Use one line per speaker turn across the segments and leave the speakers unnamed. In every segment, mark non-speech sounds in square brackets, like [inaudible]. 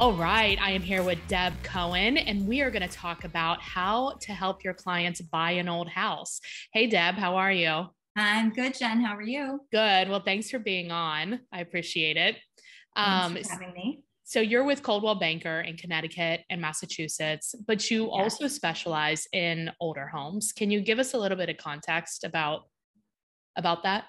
All right, I am here with Deb Cohen, and we are going to talk about how to help your clients buy an old house. Hey, Deb, how are you?
I'm good, Jenn. How are you?
Good. Well, thanks for being on. I appreciate it.
Um, thanks for having me.
So you're with Coldwell Banker in Connecticut and Massachusetts, but you also specialize in older homes. Can you give us a little bit of context about about that?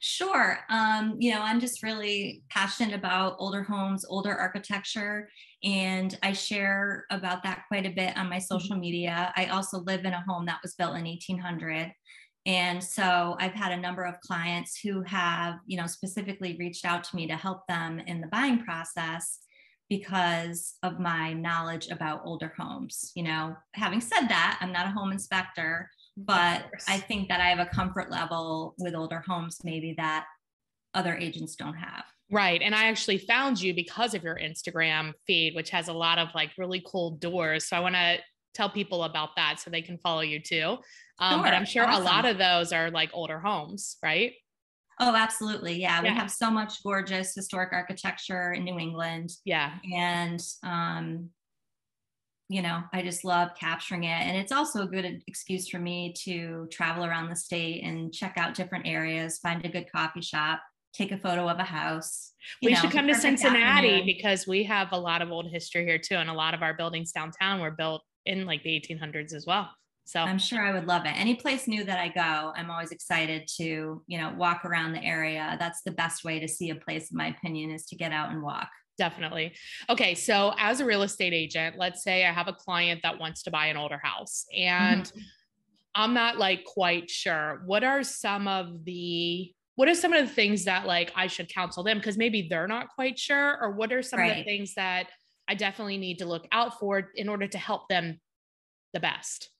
Sure. Um, you know, I'm just really passionate about older homes, older architecture, and I share about that quite a bit on my mm-hmm. social media. I also live in a home that was built in 1800. And so I've had a number of clients who have, you know, specifically reached out to me to help them in the buying process because of my knowledge about older homes. You know, having said that, I'm not a home inspector but I think that I have a comfort level with older homes, maybe that other agents don't have.
Right. And I actually found you because of your Instagram feed, which has a lot of like really cool doors. So I want to tell people about that so they can follow you too. Um, sure. But I'm sure awesome. a lot of those are like older homes, right?
Oh, absolutely. Yeah. yeah. We have so much gorgeous historic architecture in New England.
Yeah.
And um, you know, I just love capturing it. And it's also a good excuse for me to travel around the state and check out different areas, find a good coffee shop, take a photo of a house.
We know, should come to Cincinnati afternoon. because we have a lot of old history here too. And a lot of our buildings downtown were built in like the 1800s as well. So
I'm sure I would love it. Any place new that I go, I'm always excited to, you know, walk around the area. That's the best way to see a place, in my opinion, is to get out and walk.
Definitely. Okay. So, as a real estate agent, let's say I have a client that wants to buy an older house and mm-hmm. I'm not like quite sure. What are some of the what are some of the things that like I should counsel them because maybe they're not quite sure or what are some right. of the things that I definitely need to look out for in order to help them the best?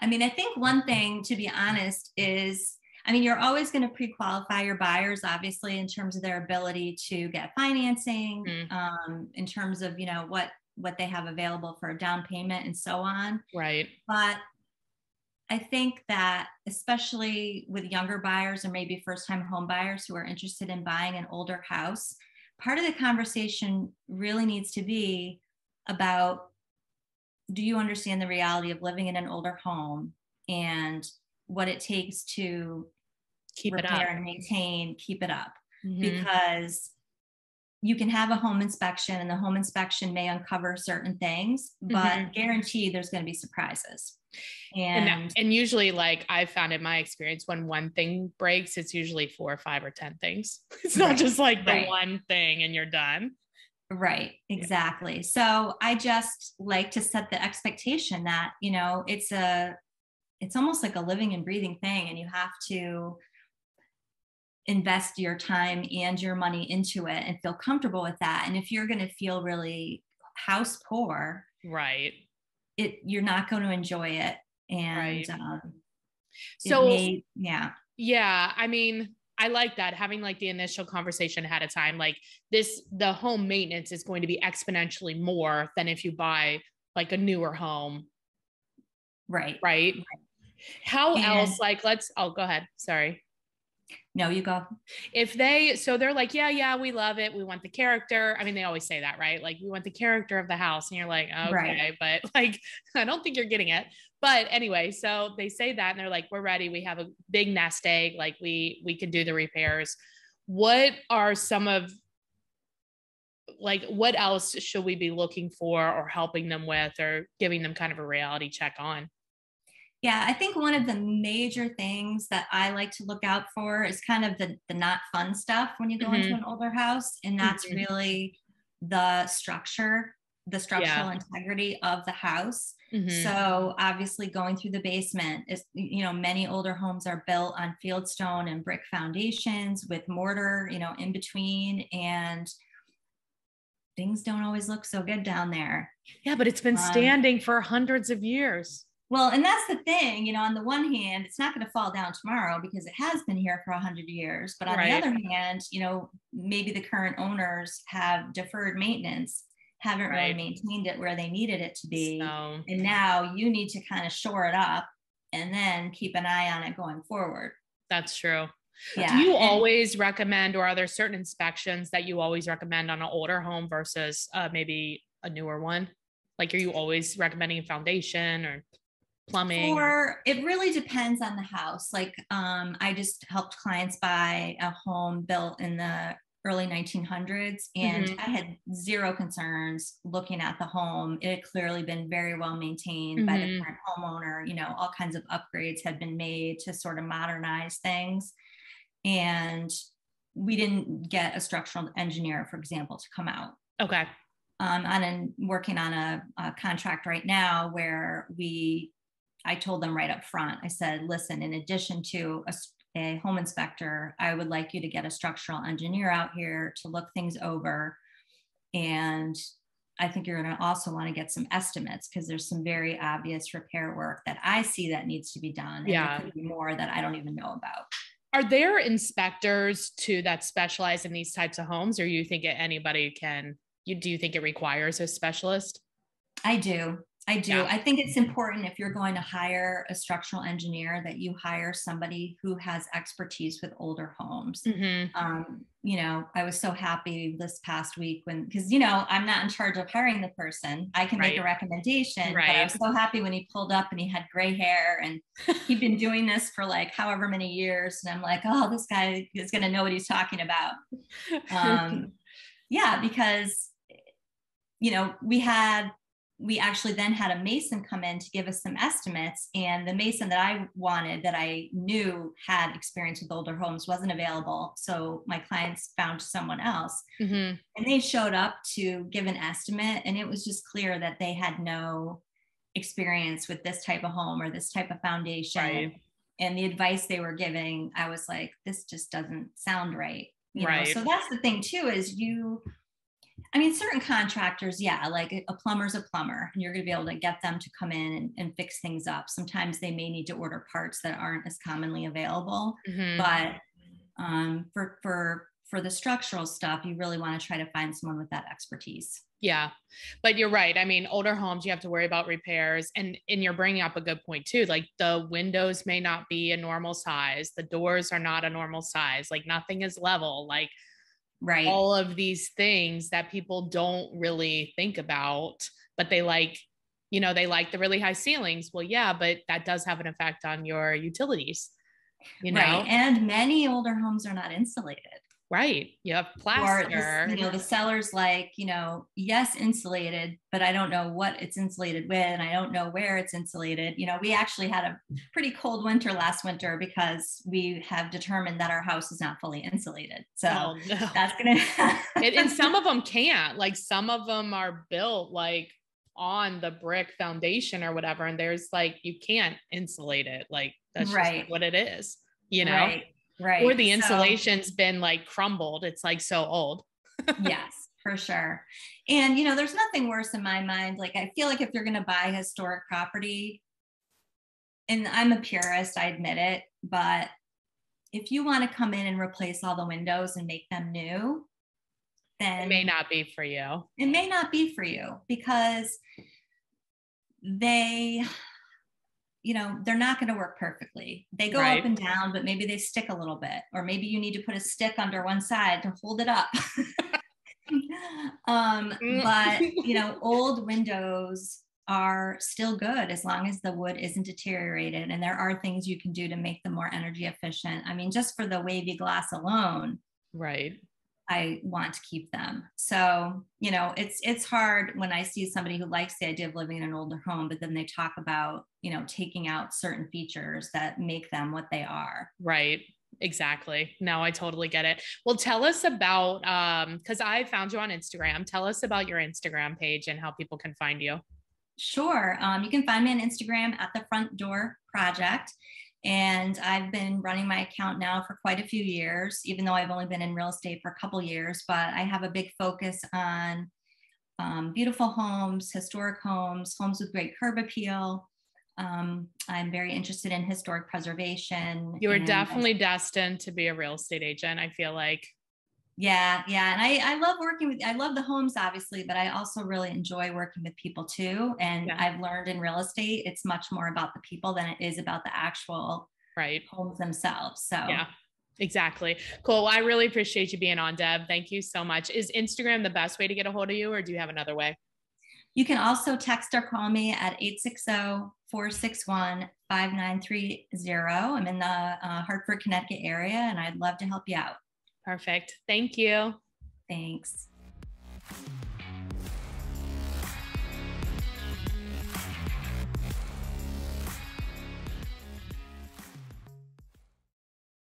I mean, I think one thing to be honest is I mean, you're always going to pre-qualify your buyers, obviously, in terms of their ability to get financing, mm. um, in terms of you know what what they have available for a down payment and so on.
Right.
But I think that especially with younger buyers or maybe first-time home buyers who are interested in buying an older house, part of the conversation really needs to be about do you understand the reality of living in an older home and what it takes to
keep
repair
it up
and maintain, keep it up. Mm-hmm. Because you can have a home inspection and the home inspection may uncover certain things, but mm-hmm. guaranteed there's going to be surprises.
And, and, and usually like I've found in my experience when one thing breaks, it's usually four or five or 10 things. [laughs] It's not right. just like the right. one thing and you're done.
Right, exactly. Yeah. So I just like to set the expectation that, you know, it's a it's almost like a living and breathing thing and you have to invest your time and your money into it and feel comfortable with that. And if you're going to feel really house poor
right.
it you're not going to enjoy it. And right. um,
so
may, yeah.
Yeah i mean i like that having like the initial conversation ahead of time like this the home maintenance is going to be exponentially more than if you buy like a newer home.
Right.
Right, right. how and, else like let's oh go ahead. Sorry
no, you go.
If they, so they're like, yeah, yeah, we love it. We want the character. I mean, they always say that, right? Like, we want the character of the house. And you're like, okay, right. but [laughs] like, I don't think you're getting it. But anyway, so they say that and they're like, we're ready. We have a big nest egg. Like, we, we can do the repairs. What are some of, like, what else should we be looking for or helping them with or giving them kind of a reality check on?
Yeah, I think one of the major things that I like to look out for is kind of the, the not fun stuff when you go mm-hmm. into an older house. And that's mm-hmm. really the structure, the structural yeah. integrity of the house. Mm-hmm. So obviously going through the basement is, you know, many older homes are built on fieldstone and brick foundations with mortar, you know, in between. And things don't always look so good down there.
Yeah, but it's been um, standing for hundreds of years.
Well, and that's the thing, you know, on the one hand, it's not going to fall down tomorrow because it has been here for 100 years. But on right. the other hand, you know, maybe the current owners have deferred maintenance, haven't right. really maintained it where they needed it to be. So, and now you need to kind of shore it up and then keep an eye on it going forward.
That's true. Yeah. Do you and- always recommend, or are there certain inspections that you always recommend on an older home versus uh, maybe a newer one? Like, are you always recommending foundation or plumbing?
Or it really depends on the house. Like, um, I just helped clients buy a home built in the early 1900s and mm-hmm. i had zero concerns looking at the home it had clearly been very well maintained mm-hmm. by the mm-hmm. current homeowner you know all kinds of upgrades had been made to sort of modernize things and we didn't get a structural engineer for example to come out
okay
um, on and working on a, a contract right now where we I told them right up front, I said, listen, in addition to a, a home inspector, I would like you to get a structural engineer out here to look things over. And I think you're going to also want to get some estimates because there's some very obvious repair work that I see that needs to be done.
yeah.
more that I don't even know about.
Are there inspectors to that specialize in these types of homes, or you think anybody can? You do you think it requires a specialist?
I do. I do. Yeah. I think it's important if you're going to hire a structural engineer that you hire somebody who has expertise with older homes. Mm-hmm. Um, you know, I was so happy this past week when, because, you know, I'm not in charge of hiring the person. I can right. make a recommendation. Right. But I was so happy when he pulled up and he had gray hair and he'd been doing this for like however many years. And I'm like, oh, this guy is going to know what he's talking about. [laughs] Um, yeah, because, you know, we had we actually then had a mason come in to give us some estimates and the mason that i wanted that i knew had experience with older homes wasn't available so my clients found someone else mm-hmm. and they showed up to give an estimate and it was just clear that they had no experience with this type of home or this type of foundation right. and the advice they were giving i was like this just doesn't sound right you right. know so that's the thing too is you I mean, certain contractors, yeah, like a plumber's a plumber, and you're going to be able to get them to come in and, and, fix things up. Sometimes they may need to order parts that aren't as commonly available, mm-hmm. but um, for for for the structural stuff, you really want to try to find someone with that expertise.
Yeah, but you're right. I mean, older homes, you have to worry about repairs, and and you're bringing up a good point too. Like the windows may not be a normal size, the doors are not a normal size, like nothing is level, like
right.
all of these things that people don't really think about but they like you know they like the really high ceilings. Well yeah but that does have an effect on your utilities you know? Right.
and many older homes are not insulated
Right. You have plaster.
Or you know, the seller's like, you know, yes, insulated, but I don't know what it's insulated with, and I don't know where it's insulated. You know, we actually had a pretty cold winter last winter because we have determined that our house is not fully insulated. So oh, no. that's gonna [laughs]
it, and some [laughs] of them can't. Like some of them are built like on the brick foundation or whatever, and there's like you can't insulate it. Like that's right. what it is, you know. Right
right.
or the insulation's so, been like crumbled. It's like so old. [laughs]
Yes for sure. And you know there's nothing worse in my mind. Like i feel like if you're going to buy historic property and i'm a purist i admit it but if you want to come in and replace all the windows and make them new then
it may not be for you.
It may not be for you because they you know they're not going to work perfectly they go right. up and down but maybe they stick a little bit or maybe you need to put a stick under one side to hold it up [laughs] um, mm. but [laughs] you know old windows are still good as long as the wood isn't deteriorated and there are things you can do to make them more energy efficient i mean just for the wavy glass alone
right
I want to keep them. So, you know, it's it's hard when I see somebody who likes the idea of living in an older home, but then they talk about, you know, taking out certain features that make them what they are.
Right. Exactly. No, I totally get it. Well, tell us about um because I found you on Instagram. Tell us about your Instagram page and how people can find you.
Sure. Um, you can find me on Instagram at the front door project. And I've been running my account now for quite a few years, even though I've only been in real estate for a couple years. But I have a big focus on um, beautiful homes, historic homes, homes with great curb appeal. Um, I'm very interested in historic preservation.
You are definitely destined to be a real estate agent. I feel like
yeah, yeah. And I, I love working with, I love the homes, obviously, but I also really enjoy working with people too. And yeah. I've learned in real estate, it's much more about the people than it is about the actual
right
homes themselves. So,
yeah. Exactly. Cool. Well, I really appreciate you being on, Deb. Thank you so much. Is Instagram the best way to get a hold of you, or do you have another way?
You can also text or call me at 860 461 5930. I'm in the uh, Hartford, Connecticut area, and I'd love to help you out.
Perfect. Thank you.
Thanks.